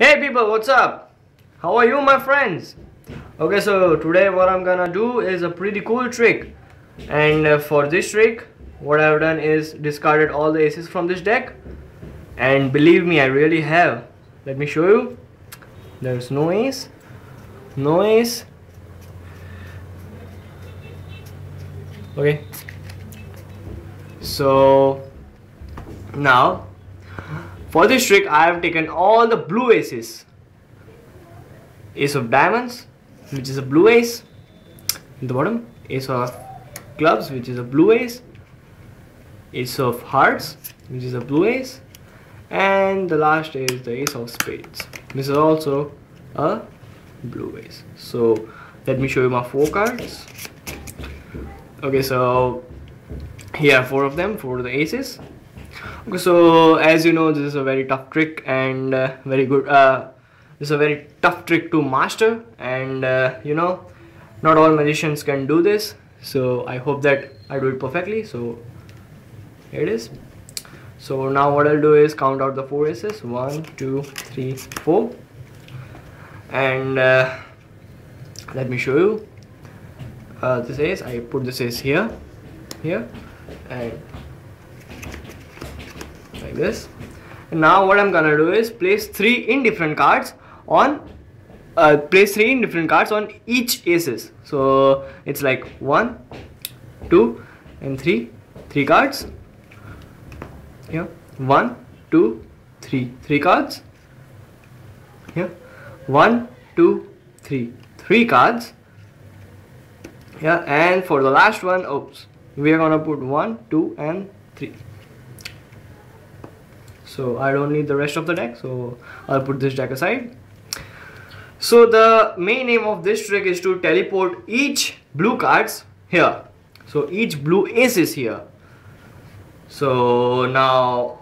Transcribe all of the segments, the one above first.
Hey people, what's up? How are you my friends? Okay, so today what I'm gonna do is a pretty cool trick. And uh, for this trick, what I've done is discarded all the aces from this deck. And believe me, I really have. Let me show you. There's no ace, no ace. Okay. So now for this trick, I have taken all the blue aces. Ace of diamonds, which is a blue ace. In the bottom, ace of clubs, which is a blue ace. Ace of hearts, which is a blue ace. And the last is the ace of spades. This is also a blue ace. So let me show you my four cards. Okay, so here are four of them, for the aces so as you know this is a very tough trick and uh, very good uh, this is a very tough trick to master. And uh, you know not all magicians can do this. So I hope that I do it perfectly. So here it is. So now what I'll do is count out the four aces. One two three four. And uh, let me show you. Uh, this ace I put this ace here here. And like this. And now what I'm gonna do is place three indifferent cards on uh, place three indifferent cards on each aces. So it's like one two and three three cards. Yeah one two three three cards. Here one two three three cards. Yeah and for the last one oops we are gonna put one two and three so I don't need the rest of the deck so I'll put this deck aside. So the main aim of this trick is to teleport each blue cards here. So each blue ace is here. So now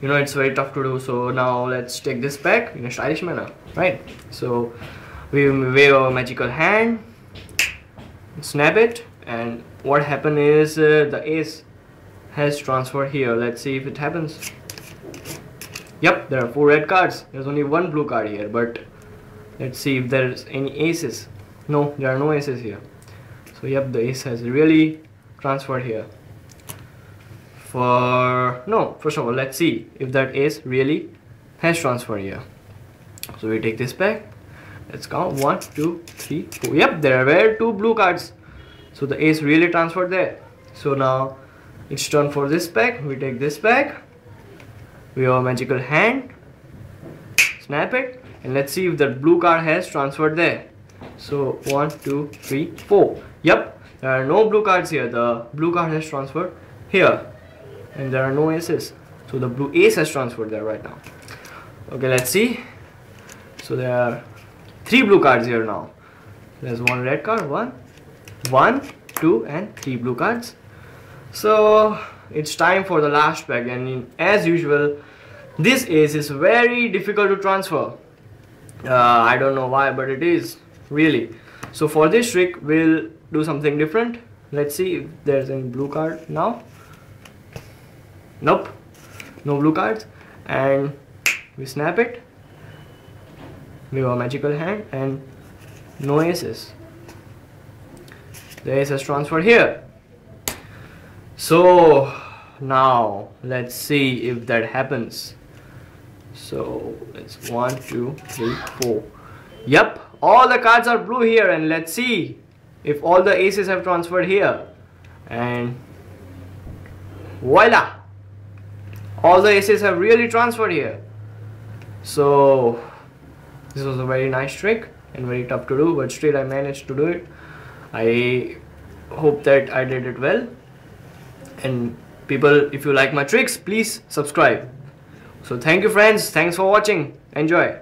you know it's very tough to do. So now let's take this back in a stylish manner right? So we wave our magical hand snap it and what happened is uh, the ace has transferred here. Let's see if it happens. Yep there are four red cards. There's only one blue card here but let's see if there's any aces. No there are no aces here. So yep the ace has really transferred here. For no first of all let's see if that ace really has transferred here. So we take this back. Let's count. One two three four. Yep there were two blue cards. So the ace really transferred there. So now it's turn for this pack. We take this pack. We have a magical hand. Snap it. And let's see if the blue card has transferred there. So one two three four. Yep there are no blue cards here. The blue card has transferred here. And there are no aces. So the blue ace has transferred there right now. Okay let's see. So there are three blue cards here now. There's one red card. One one two and three blue cards so it's time for the last pack and as usual this ace is very difficult to transfer. Uh, I don't know why but it is really. So for this trick we'll do something different. Let's see if there's any blue card now. Nope. No blue cards. And we snap it. We have a magical hand and no aces. The ace has transferred here so now let's see if that happens. So it's one two three four. Yep all the cards are blue here and let's see if all the aces have transferred here. And voila! All the aces have really transferred here. So this was a very nice trick and very tough to do but still I managed to do it. I hope that I did it well and people if you like my tricks please subscribe. So thank you friends. Thanks for watching. Enjoy